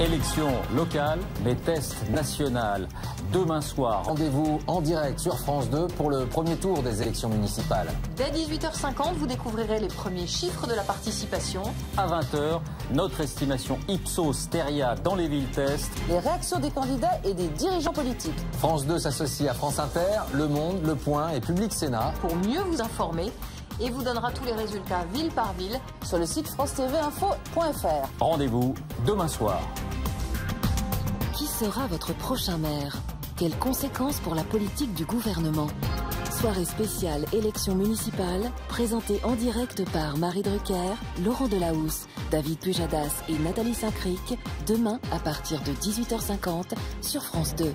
Élections locales, mais tests nationales. Demain soir, Rendez-vous en direct sur France 2 pour le premier tour des élections municipales. Dès 18h50, vous découvrirez les premiers chiffres de la participation. à 20h, notre estimation Ipsos Teria dans les villes tests. Les réactions des candidats et des dirigeants politiques. France 2 s'associe à France Inter, Le Monde, Le Point et Public Sénat. pour mieux vous informer et vous donnera tous les résultats ville par ville. Sur le site france-tv-info.fr. Rendez-vous demain soir. Sera votre prochain maire Quelles conséquences pour la politique du gouvernement? Soirée spéciale élection municipale, présentée en direct par Marie Drucker, Laurent Delahousse, David Pujadas et Nathalie Saint-Cric, demain à partir de 18h50 sur France 2.